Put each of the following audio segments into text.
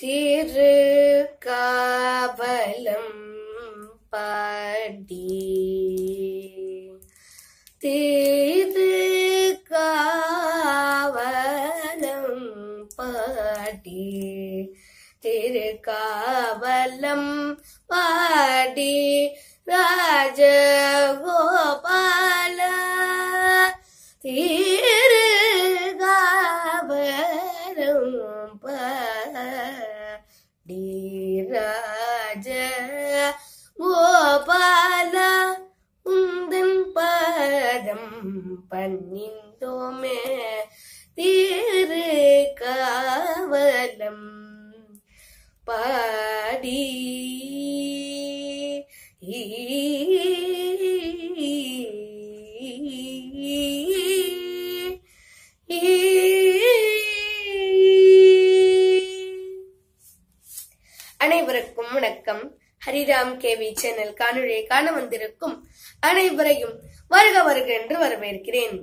திரு காவலம் பாடி. திரு காவலம் பாடி. திரு காவலம் பாடி. ராஜ பன்னிந்தோமே திரு காவலம் பாடி. அனைவருக்கும் வணக்கம். Hariram KV channel காணொலியை காண வந்திருக்கும் அனைவரையும் வருக வருக என்று வரவேற்கிறேன்.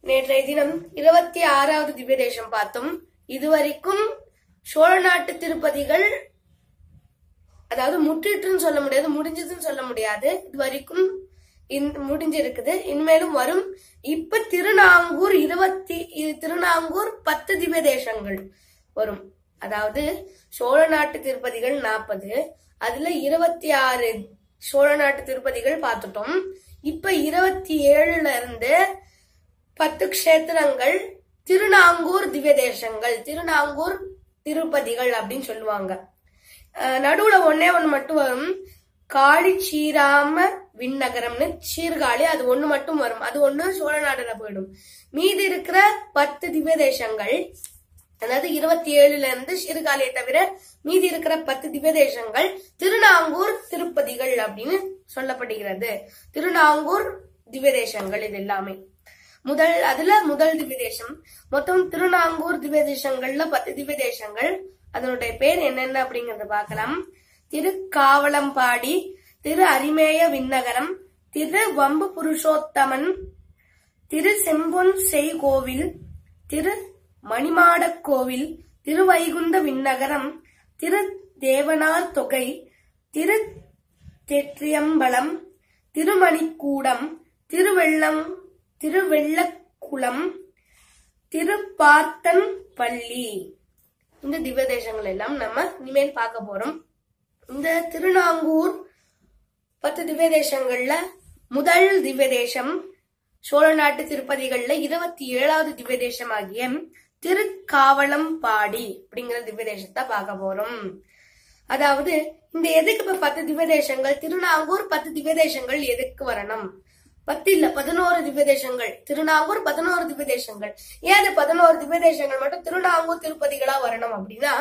நேற்றைய தினம் இருபத்தி ஆறாவது திவ்ய தேசம் பார்த்தோம். இதுவரைக்கும் சோழ நாட்டு திருப்பதிகள் அதாவது முற்றிட்டுன்னு சொல்ல முடியாது முடிஞ்சதுன்னு சொல்ல முடியாது. இது வரைக்கும் முடிஞ்சிருக்குது. இனிமேலும் வரும். இப்ப திருநாங்கூர் இருபத்தி திருநாங்கூர் பத்து திவ்ய தேசங்கள் வரும். அதாவது சோழ நாட்டு திருப்பதிகள் நாற்பது அதுல இருபத்தி ஆறு சோழ நாட்டு திருப்பதிகள் பார்த்துட்டோம். இப்ப இருபத்தி ஏழுல இருந்து பத்து க்ஷேத்திரங்கள் திருநாங்கூர் திவ்ய தேசங்கள் திருநாங்கூர் திருப்பதிகள் அப்படின்னு சொல்லுவாங்க. நடுவுல ஒன்னே ஒண்ணு மட்டும் வரும். காளி சீராம விண்ணகரம்னு சீர்காழி அது ஒண்ணு மட்டும் வரும். அது ஒண்ணு சோழ நாடுல போயிடும். மீதி இருக்கிற பத்து திவ்ய தேசங்கள் அதாவது இருபத்தி ஏழுல இருந்து சிறுகாலியை தவிர மீதி இருக்கிற பத்து திவ்யதேசங்கள் திருநாங்கூர் திருப்பதிகள் அப்படின்னு சொல்லப்படுகிறது. திருநாங்கூர் திவ்யதேசங்கள் இது எல்லாமே. முதல் அதுல முதல் திவ்யதேசம் மொத்தம் திருநாங்கூர் திவ்யதேசங்கள்ல பத்து திவ்யதேசங்கள் அதனுடைய பேர் என்னென்ன அப்படிங்கறத பார்க்கலாம். திருக்காவலம்பாடி திரு அரிமேய விண்ணகரம் திரு வம்பு புருஷோத்தமன் திரு செம்பொன் செய்கோவில் திரு மணிமாடக் கோவில் திருவைகுந்த விண்ணகரம் திரு தேவனார் தொகை திரு தெற்றியம்பலம் திருமணிக்கூடம் திருவெள்ளம் திருவெள்ளக்குளம் திருப்பார்த்தன் பள்ளி. இந்த திவ்ய தேசங்கள் எல்லாம் நம்ம இனிமேல் பார்க்க போறோம். இந்த திருநாங்கூர் பத்து திவ்ய தேசங்கள்ல முதல் திவ்ய தேசம் சோழ நாட்டு திருப்பதிகள்ல இருபத்தி ஏழாவது திவ்ய தேசம் ஆகிய திருக்காவலம்பாடி அப்படிங்கிற திவ்யதேசத்தை பார்க்க போறோம். அதாவது இந்த எதுக்கு இப்ப பத்து திவ்யதேசங்கள்? திருநாங்கூர் பத்து திவ்யதேசங்கள் எதுக்கு வரணும்? பத்து இல்ல பதினோரு திவ்யதேசங்கள். திருநாங்கூர் பதினோரு திவ்யதேசங்கள். ஏன் அது பதினோரு திவ்யதேசங்கள் மட்டும் திருநாங்கூர் திருப்பதிகளா வரணும் அப்படின்னா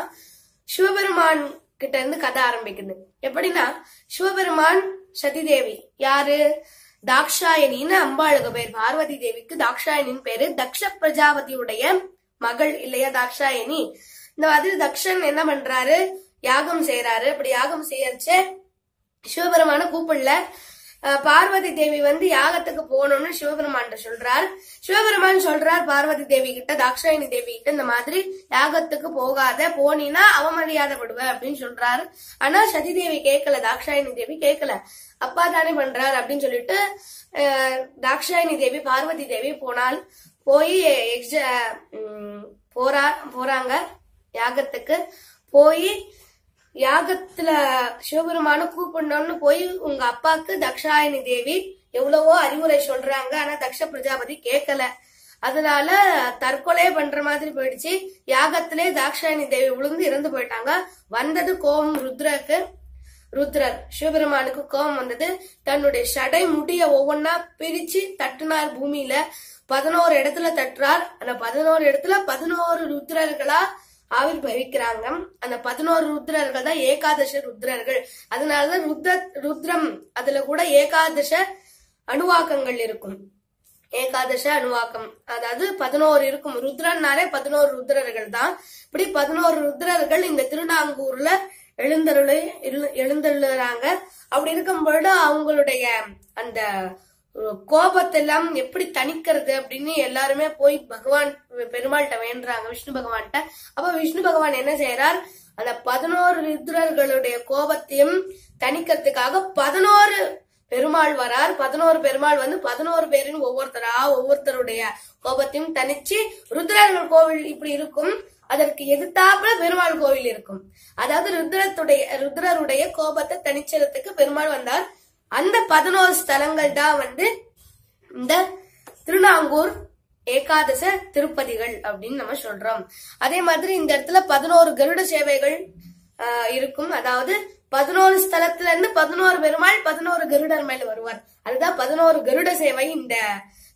சிவபெருமான் கிட்ட இருந்து கதை ஆரம்பிக்குது. எப்படின்னா சிவபெருமான் சதிதேவி. யாரு? தாக்ஷாயணின்னு அம்பாளுக்கு பேர். பார்வதி தேவிக்கு தாக்ஷாயணின்னு பேரு. தக்ஷ பிரஜாபதியுடைய மகள் இல்லையா தாக்ஷாயணி இந்த மாதிரி தக்ஷன் என்ன பண்றாரு? யாகம் செய்யறாரு அப்படி யாகம் செய்யறச்சே சிவபெருமான கூப்பிடல. பார்வதி தேவி வந்து யாகத்துக்கு போகணும்னு சிவபெருமான் சொல்றார். சிவபெருமான் சொல்றார் பார்வதி தேவி கிட்ட தாக்ஷாயணி தேவி கிட்ட இந்த மாதிரி யாகத்துக்கு போகாத போனீன்னா அவமரியாதை விடுவ அப்படின்னு சொல்றாரு. ஆனா சதி தேவி கேட்கல தாக்ஷாயணி தேவி கேட்கல அப்பா தானே பண்றார் அப்படின்னு சொல்லிட்டு அஹ், தாக்ஷாயணி தேவி பார்வதி தேவி போனால் போய் எக்ஸ போறா போறாங்க. யாகத்துக்கு போய் யாகத்துல சிவபெருமான கூப்பிடணும்னு போய் உங்க அப்பாக்கு தக்ஷாயணி தேவி எவ்வளவோ அறிவுரை சொல்றாங்க. ஆனா தக்ஷ பிரஜாபதி கேட்கல அதனால தற்கொலை பண்ற மாதிரி போயிடுச்சு. யாகத்திலே தாக்ஷாயணி தேவி விழுந்து இறந்து போயிட்டாங்க. வந்தது கோபம் ருத்ரக்கு ருத்ரர். சிவபெருமானுக்கு கோபம் வந்தது. தன்னுடைய சடை முடிய ஒவ்வொன்னா பிரிச்சு தட்டுனார் பூமியில. பதினோரு இடத்துல தட்டுறார். அந்த பதினோரு இடத்துல பதினோரு ருத்ரர்களா ஆவிர்வவிக்கிறாங்க. அந்த பதினோரு ருத்ரர்கள் தான் ஏகாதச ருத்ரர்கள். அதனாலதான் ருத்ர ருத்ரம் அதுல கூட ஏகாதச அணுவாக்கங்கள் இருக்கும். ஏகாதச அணுவாக்கம். அதாவது பதினோரு இருக்கும். ருத்ரன்னாலே பதினோரு ருத்ரர்கள் தான். இப்படி பதினோரு ருத்ரர்கள் இந்த திருநாங்கூர்ல எழுந்தருளை எழு- எழுந்தருளுறாங்க. அப்படி இருக்கும்பொழுது அவங்களுடைய அந்த கோபத்தெல்லாம் எப்படி தணிக்கிறது அப்படின்னு எல்லாருமே போய் பகவான் பெருமாள்கிட்ட வேண்டுறாங்க விஷ்ணு பகவான்கிட்ட. அப்ப விஷ்ணு பகவான் என்ன செய்யறார் அந்த பதினோரு ருத்ரர்களுடைய கோபத்தையும் தணிக்கிறதுக்காக பதினோரு பெருமாள் வரார். பதினோரு பெருமாள் வந்து பதினோரு பேரின் ஒவ்வொருத்தரா ஒவ்வொருத்தருடைய கோபத்தையும் தனிச்சு ருத்ரர்கள் கோவில் இப்படி இருக்கும். அதற்கு எதிர்த்தாப்புல பெருமாள் கோவில் இருக்கும். அதாவது ருத்ரத்துடைய ருத்ரருடைய கோபத்தை தனிச்சலத்துக்கு பெருமாள் வந்தார். அந்த பதினோரு ஸ்தலங்கள் தான் வந்து இந்த திருநாங்கூர் ஏகாதச திருப்பதிகள் அப்படின்னு நம்ம சொல்றோம். அதே மாதிரி இந்த இடத்துல பதினோரு கருட சேவைகள் ஆஹ், இருக்கும். அதாவது பதினோரு ஸ்தலத்துல இருந்து பதினோரு பெருமாள் பதினோரு கருடர் மேல வருவார். அதுதான் பதினோரு கருட சேவை இந்த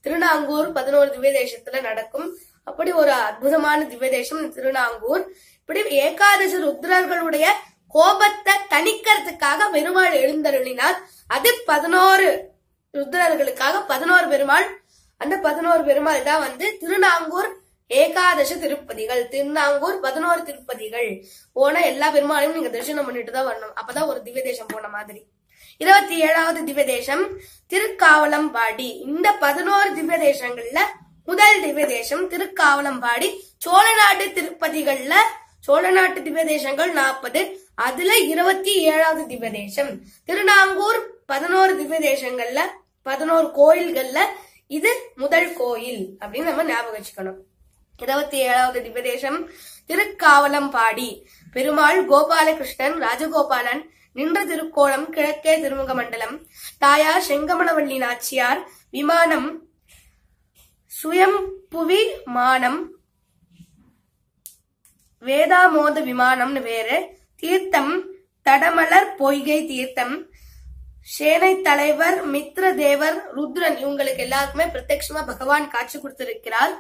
திருநாங்கூர் பதினோரு திவ்ய தேசத்துல நடக்கும். அப்படி ஒரு அற்புதமான திவ்ய தேசம் திருநாங்கூர். இப்படி ஏகாதசி ருத்ரர்களுடைய கோபத்தை தணிக்கிறதுக்காக பெருமாள் எழுந்தருளினார். அது பதினோரு ருத்ரர்களுக்காக பதினோரு பெருமாள். அந்த பதினோரு பெருமாள் தான் வந்து திருநாங்கூர் ஏகாதச திருப்பதிகள். திருநாங்கூர் பதினோரு திருப்பதிகள். போன எல்லா பெருமாளையும் நீங்க தரிசனம் பண்ணிட்டு தான் வரணும். அப்பதான் ஒரு திவ்ய தேசம் போன மாதிரி. இருபத்தி ஏழாவது திவ்ய தேசம் திருக்காவலம்பாடி. இந்த பதினோரு திவ்ய தேசங்கள்ல முதல் திவ்யதேசம் திருக்காவலம்பாடி சோழ நாட்டு திருப்பதிகள்ல சோழ நாட்டு திவ்யதேசங்கள் நாற்பது அதுல இருபத்தி ஏழாவது திவ்யதேசம். திருநாங்கூர் பதினோரு திவ்யதேசங்கள்ல பதினோரு கோயில்கள்ல இது முதல் கோயில் அப்படின்னு நம்ம ஞாபகம் வச்சுக்கணும். இருபத்தி ஏழாவது திவ்யதேசம் திருக்காவலம்பாடி. பெருமாள் கோபாலகிருஷ்ணன் ராஜகோபாலன் நின்ற திருக்கோலம் கிழக்கே திருமுக மண்டலம் தாயார் செங்கமலவள்ளி நாச்சியார் விமானம் சுயம்புவி மானம். வேதாமோத விமானம்னு வேறு. தீர்த்தம் தடமலர் பொய்கை தீர்த்தம். சேனை தலைவர் மித்ர தேவர் ருத்ரன் இவங்களுக்கு எல்லாருக்குமே பிரத்யட்சமா பகவான் காட்சி கொடுத்திருக்கிறார்.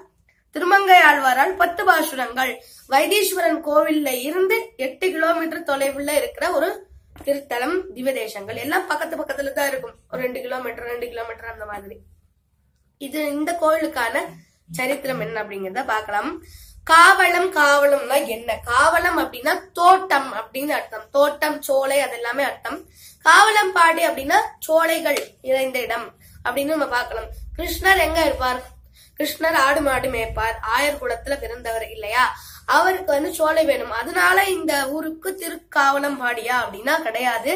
திருமங்கை ஆழ்வாரால் பத்து பாசுரங்கள். வைத்தீஸ்வரன் கோவில்ல இருந்து எட்டு கிலோமீட்டர் தொலைவுல இருக்கிற ஒரு திருத்தலம் திவதேசங்கள் எல்லாம் பக்கத்து பக்கத்துல தான் இருக்கும். ஒரு ரெண்டு கிலோமீட்டர் ரெண்டு கிலோமீட்டர் அந்த மாதிரி. இது இந்த கோயிலுக்கான சரித்திரம் என்ன அப்படிங்கறத பார்க்கலாம். காவலம் காவலம்னா என்ன? காவலம் அப்படின்னா தோட்டம் அப்படின்னு அர்த்தம். தோட்டம் சோலை அது எல்லாமே அர்த்தம் காவலம்பாடி அப்படின்னா சோலைகள் நிறைந்த இடம் அப்படின்னு நம்ம பார்க்கலாம். கிருஷ்ணர் எங்க இருப்பார்? கிருஷ்ணர் ஆடு மாடு மேய்ப்பார். ஆயர் குலத்துல பிறந்தவர் இல்லையா? அவருக்கு வந்து சோலை வேணும். அதனால இந்த ஊருக்கு திருக்காவலம்பாடியா அப்படின்னா கிடையாது.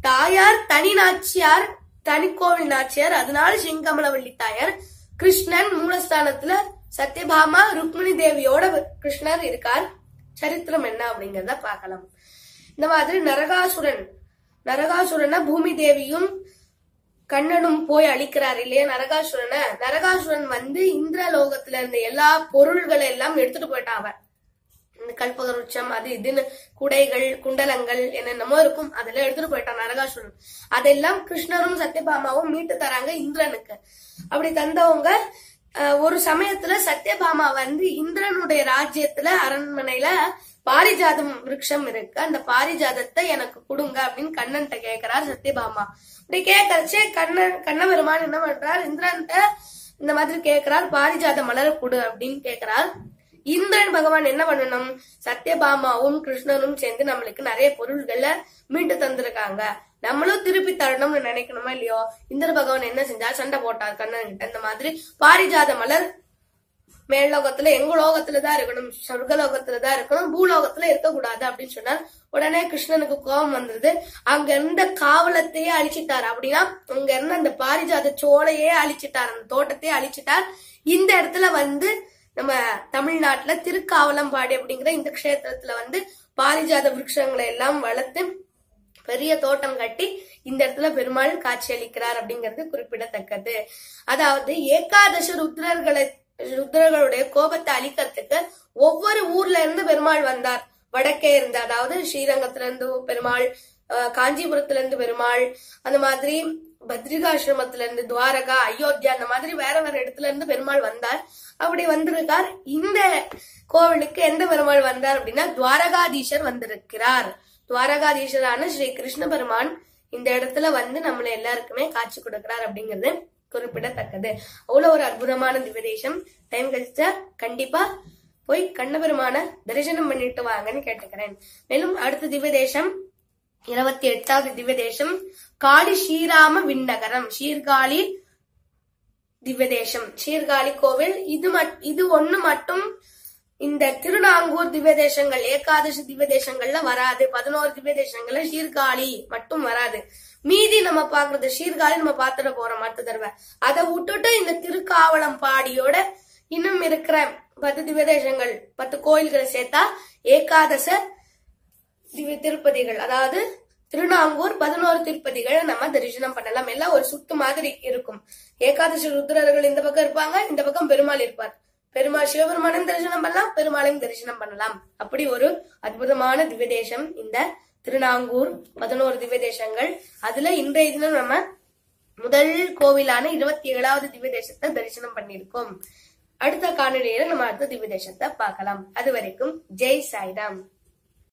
தாயார் தனி நாச்சியார் தனிக்கோவில் நாச்சியார் அதனால சிங்கமலவள்ளி தாயார் கிருஷ்ணன் மூலஸ்தானத்துல சத்யபாமா ருக்மிணி தேவியோட கிருஷ்ணர் இருக்கார். சரித்திரம் என்ன அப்படிங்கறத பார்க்கலாம். இந்த மாதிரி நரகாசுரன் நரகாசுரனை பூமி தேவியும் கண்ணனும் போய் அழிக்கிறார் இல்லையா நரகாசுரனை. நரகாசுரன் வந்து இந்திரலோகத்துல இருந்த எல்லா பொருள்களை எல்லாம் எடுத்துட்டு போயிட்டான் அவன். இந்த கல்பகருட்சம் அது இதுன்னு குடைகள் குண்டலங்கள் என்னென்னமோ இருக்கும். அதெல்லாம் எடுத்துட்டு போயிட்டான் நரகாசுரன். அதெல்லாம் கிருஷ்ணரும் சத்யபாமாவும் மீட்டு தராங்க இந்திரனுக்கு. அப்படி தந்தவங்க ஒரு சமயத்துல சத்யபாமா வந்து இந்திரனுடைய ராஜ்யத்துல அரண்மனையில பாரிஜாதம் விருட்சம் இருக்கு. அந்த பாரிஜாதத்தை எனக்கு கொடுங்க அப்படின்னு கண்ணன்ட்ட கேக்குறார் சத்யபாமா. இப்படி கேட்கறச்சே கண்ணன் கண்ணபெருமான் என்ன பண்றார்? இந்திரன்ட்ட இந்த மாதிரி கேக்குறார் பாரிஜாத மலர கொடு அப்படின்னு கேக்குறார். இந்திரன் பகவான் என்ன பண்ணணும்? சத்யபாமாவும் கிருஷ்ணனும் சேர்ந்து நம்மளுக்கு நிறைய பொருள்களை மீட்டு தந்திருக்காங்க. நம்மளும் திருப்பி தரணும்னு நினைக்கணுமா இல்லையோ? இந்திர பகவான் என்ன செஞ்சா? சண்டை போட்டார் கண்ணன் கிட்ட இந்த மாதிரி பாரிஜாத மலர் மேல்லோகத்துல எங்க லோகத்துலதான் இருக்கணும் சொர்க்கலோகத்துலதான் இருக்கணும் பூலோகத்துல இருக்கக்கூடாது அப்படின்னு சொன்னார். உடனே கிருஷ்ணனுக்கு கோபம் வந்தது. அங்க இருந்த காவலத்தையே அழிச்சிட்டார். அப்படின்னா அங்க இருந்த அந்த பாரிஜாத சோலையே அழிச்சிட்டார் அந்த தோட்டத்தையே அழிச்சிட்டார். இந்த இடத்துல வந்து நம்ம தமிழ்நாட்டுல திருக்காவலம்பாடி அப்படிங்கிற இந்த க்ஷேத்திரத்துல வந்து பாரிஜாத விருட்சங்களை எல்லாம் வளர்த்து பெரிய தோட்டம் கட்டி இந்த இடத்துல பெருமாள் காட்சி அளிக்கிறார் அப்படிங்கிறது குறிப்பிடத்தக்கது. அதாவது ஏகாதச ருத்ரர்களை ருத்ரர்களுடைய கோபத்தை அழிக்கிறதுக்கு ஒவ்வொரு ஊர்ல இருந்து பெருமாள் வந்தார். வடக்கே இருந்து அதாவது ஸ்ரீரங்கத்துல இருந்து பெருமாள் அஹ், காஞ்சிபுரத்துல இருந்து பெருமாள் அந்த மாதிரி பத்ரிகாசிரமத்துல இருந்து துவாரகா அயோத்தியா அந்த மாதிரி வேற வேற இடத்துல இருந்து பெருமாள் வந்தார். அப்படி வந்திருக்கார். இந்த கோவிலுக்கு எந்த பெருமாள் வந்தார் அப்படின்னா துவாரகாதீஷர் வந்திருக்கிறார். துவாரகாதீஷரான ஸ்ரீ கிருஷ்ண பெருமான் இந்த இடத்துல வந்து நம்மள எல்லாருக்குமே காட்சி கொடுக்கிறார் அப்படிங்கிறது குறிப்பிடத்தக்கது. அவ்வளவு ஒரு அற்புதமான திவதேசம் டைம் கழிச்சா கண்டிப்பா போய் கண்ணபெருமான தரிசனம் பண்ணிட்டு வாங்கன்னு கேட்டுக்கிறேன். மேலும் அடுத்த திவதேசம் இருபத்தி எட்டாவது திவ்யதேசம். காளி ஸ்ரீராம விண்ணகரம். சீர்காழி திவ்யதேசம். சீர்காழி கோவில். இது மட்- இது ஒண்ணு மட்டும் இந்த திருநாங்கூர் திவ்யதேசங்கள் ஏகாதசி திவ்யதேசங்கள்ல வராது. பதினோரு திவ்யதேசங்கள்ல சீர்காழி மட்டும் வராது. மீதி நம்ம பாக்குறது சீர்காழி நம்ம பாத்துட போறோம் அடுத்த தடவை. அதை விட்டுட்டு இந்த திருக்காவளம் பாடியோட இன்னும் இருக்கிற பத்து திவ்யதேசங்கள் பத்து கோயில்களை சேர்த்தா ஏகாதச திருப்பதிகள் அதாவது திருநாங்கூர் பதினோரு திருப்பதிகளை நம்ம தரிசனம் பண்ணலாம். எல்லாம் ஒரு சுத்து மாதிரி இருக்கும். ஏகாதசி ருத்ரர்கள் இந்த பக்கம் இருப்பாங்க இந்த பக்கம் பெருமாள் இருப்பார். பெருமாள் சிவபெருமானையும் தரிசனம் பண்ணலாம் பெருமாளையும் தரிசனம் பண்ணலாம். அப்படி ஒரு அற்புதமான திவ்யதேசம் இந்த திருநாங்கூர் பதினோரு திவ்யதேசங்கள். அதுல இன்றைய தினம் நம்ம முதல் கோவிலான இருபத்தி ஏழாவது திவ்யதேசத்தை தரிசனம் பண்ணியிருக்கோம். அடுத்த காணொலியில நம்ம அடுத்த திவ்யதேசத்தை பார்க்கலாம். அது வரைக்கும் ஜெய் சாய்ராம்.